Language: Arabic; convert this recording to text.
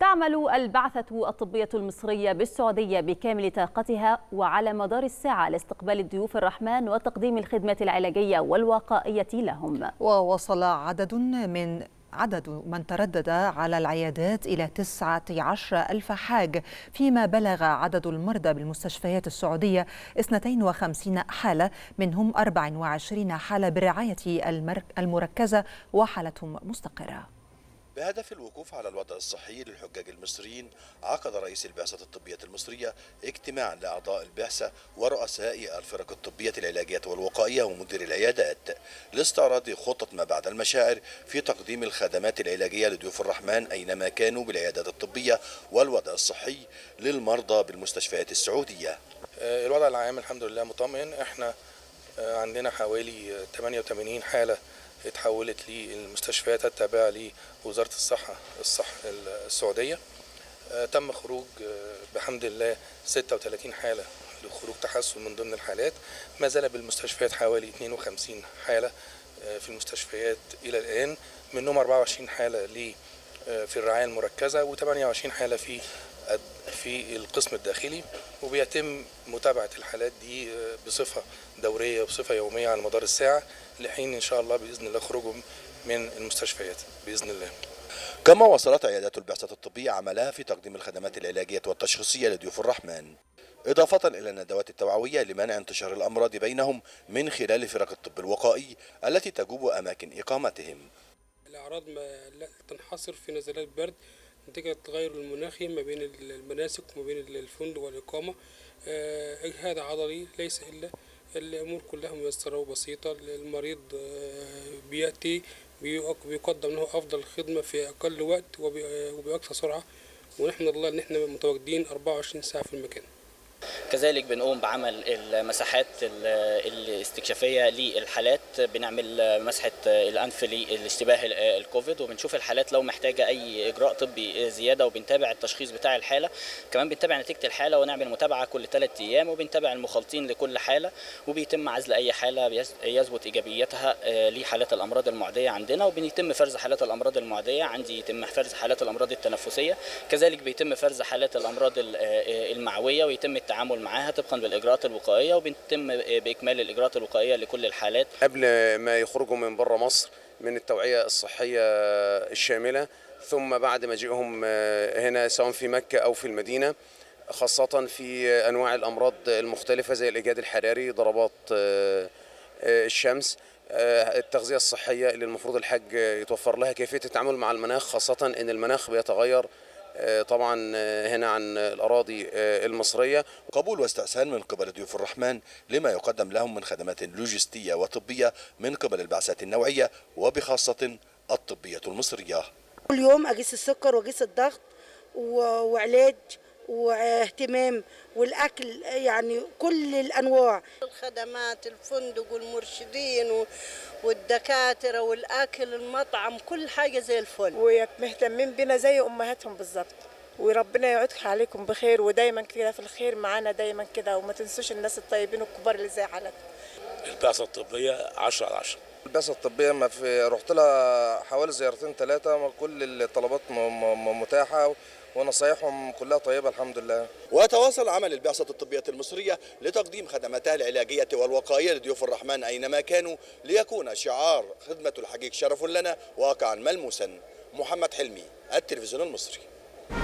تعمل البعثة الطبية المصرية بالسعودية بكامل طاقتها وعلى مدار الساعة لاستقبال الضيوف الرحمن وتقديم الخدمة العلاجية والوقائية لهم. ووصل عدد من عدد من تردد على العيادات إلى 19 ألف حاج فيما بلغ عدد المرضى بالمستشفيات السعودية 52 حالة منهم 24 حالة بالرعاية المركزة وحالتهم مستقرة. بهدف الوقوف على الوضع الصحي للحجاج المصريين عقد رئيس البعثة الطبية المصرية اجتماعا لأعضاء البعثة ورؤساء الفرق الطبية العلاجية والوقائية ومدير العيادات لاستعراض خطة ما بعد المشاعر في تقديم الخدمات العلاجية لضيوف الرحمن أينما كانوا بالعيادات الطبية والوضع الصحي للمرضى بالمستشفيات السعودية. الوضع العام الحمد لله مطمئن. إحنا عندنا حوالي 88 حالة اتحولت للمستشفيات التابعة لوزارة الصحة الصح السعودية. تم خروج بحمد الله 36 حالة لخروج تحسن من ضمن الحالات. ما زال بالمستشفيات حوالي 52 حالة في المستشفيات إلى الآن. منهم 24 حالة في الرعاية المركزة و28 حالة في في القسم الداخلي وبيتم متابعة الحالات دي بصفة دورية وبصفة يومية على مدار الساعة لحين إن شاء الله بإذن الله خروجهم من المستشفيات بإذن الله. كما وصلت عيادات البعثة الطبية عملها في تقديم الخدمات العلاجية والتشخيصية لضيوف الرحمن. إضافة إلى الندوات التوعوية لمنع انتشار الأمراض بينهم من خلال فرق الطب الوقائي التي تجوب أماكن إقامتهم. الأعراض ما لا تنحصر في نزلات برد نتيجة التغير المناخي ما بين المناسك وما بين الفندق والإقامة. إجهاد عضلي ليس إلا الأمور كلها ميسرة وبسيطة. المريض بيأتي بيقدم له أفضل خدمة في أقل وقت وبأقصى سرعة. ونحمد الله إن إحنا متواجدين 24 ساعة في المكان. كذلك بنقوم بعمل المساحات الاستكشافية للحالات. بنعمل مسحة الانف لاشتباه الكوفيد وبنشوف الحالات لو محتاجة أي إجراء طبي زيادة وبنتابع التشخيص بتاع الحالة. كمان بنتابع نتيجة الحالة ونعمل متابعة كل ثلاث أيام وبنتابع المخالطين لكل حالة وبيتم عزل أي حالة يثبت إيجابيتها لحالات الأمراض المعدية عندنا. وبيتم فرز حالات الأمراض المعدية عندي يتم فرز حالات الأمراض التنفسية. كذلك بيتم فرز حالات الأمراض المعوية ويتم التعامل معاها طبقا بالإجراءات الوقائية وبيتم بإكمال الإجراءات الوقائية لكل الحالات. قبل ما يخرجوا من بره مصر من التوعية الصحية الشاملة ثم بعد مجيئهم هنا سواء في مكة أو في المدينة خاصة في أنواع الأمراض المختلفة زي الإجهاد الحراري ضربات الشمس التغذية الصحية اللي المفروض الحاج يتوفر لها كيفية التعامل مع المناخ خاصة إن المناخ بيتغير طبعا هنا عن الأراضي المصرية قبول واستحسان من قبل ضيوف الرحمن لما يقدم لهم من خدمات لوجستية وطبية من قبل البعثات النوعية وبخاصة الطبية المصرية. كل يوم أقيس السكر وأقيس الضغط وعلاج واهتمام والأكل يعني كل الأنواع الخدمات الفندق والمرشدين والدكاترة والأكل المطعم كل حاجة زي الفل. ومهتمين بنا زي أمهاتهم بالظبط وربنا يعودك عليكم بخير ودايما كده في الخير معانا دايما كده وما تنسوش الناس الطيبين الكبار اللي زي حالتكم البعثة الطبية 10 على 10 البعثة الطبية ما في رحت لها حوالي زيارتين ثلاثة كل الطلبات متاحة ونصايحهم كلها طيبة الحمد لله. ويتواصل عمل البعثة الطبية المصرية لتقديم خدماتها العلاجية والوقائية لضيوف الرحمن أينما كانوا ليكون شعار خدمة الحقيق شرف لنا واقعا ملموسا. محمد حلمي التلفزيون المصري.